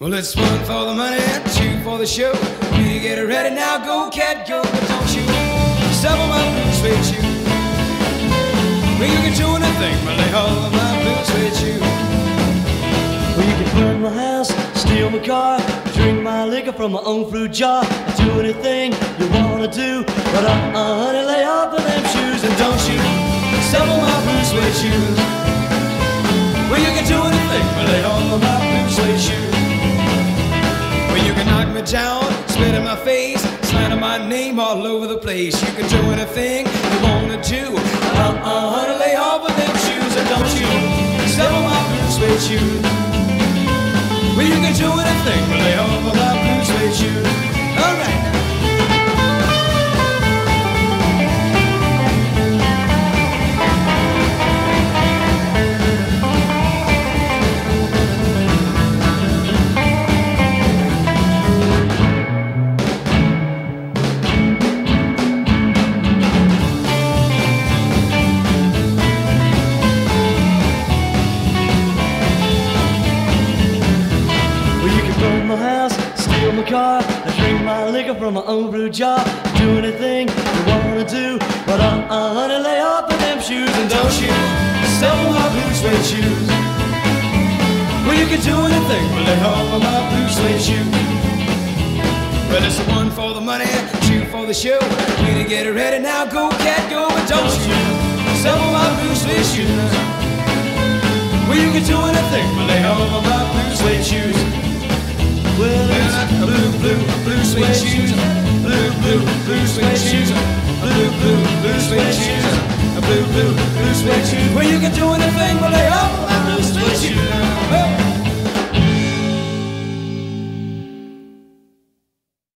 Well, it's one for the money, two for the show. You get it ready now, go cat, go, but don't you step on my blue suede shoe. Well, you can do anything, but lay all of my blue suede shoe. Well, you can burn my house, steal my car, drink my liquor from my own fruit jar, do anything you wanna do. But uh, uh honey, lay off of them shoes and don't you step on my blue suede shoes. Well, you can do anything, but lay all of my blue suede shoes. You me down, spit in my face, slander my name all over the place. You can do anything you wanna do. Uh uh, honey, lay off of them shoes and don't you step on my blue suede shoes. Steal my car, and drink my liquor from my own brew jar. Do anything you wanna do, but I'm uh, honey, lay off of them shoes and don't you on my blue suede shoes. Well, you can do anything, but lay off of my blue suede shoes. Well, it's one for the money, two for the show. You to get it ready now, go cat, go, but don't you of my blue suede shoes. blue suede shoes, blue blue blue suede shoes, blue blue blue suede shoes, blue blue blue suede shoes. Well, you can do anything, but they.